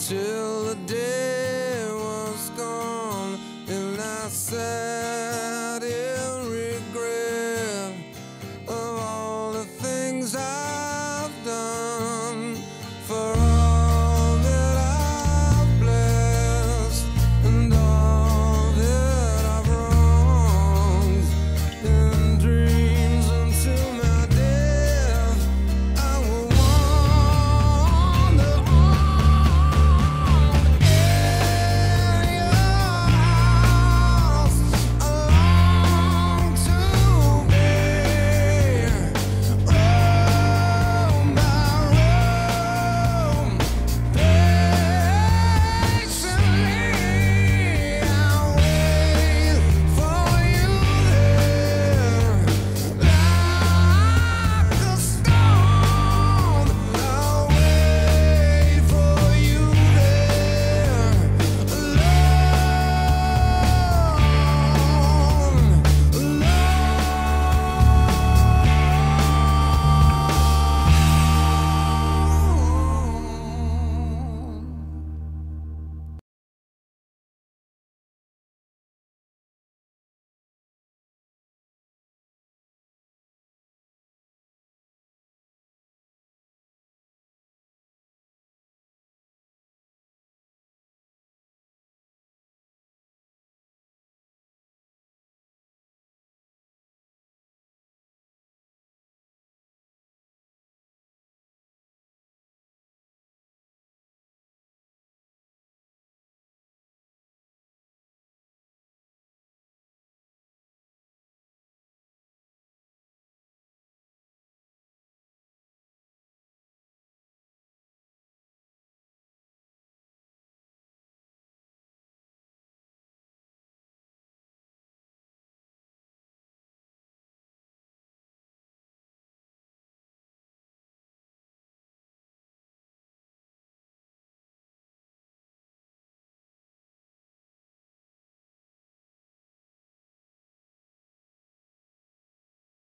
till the day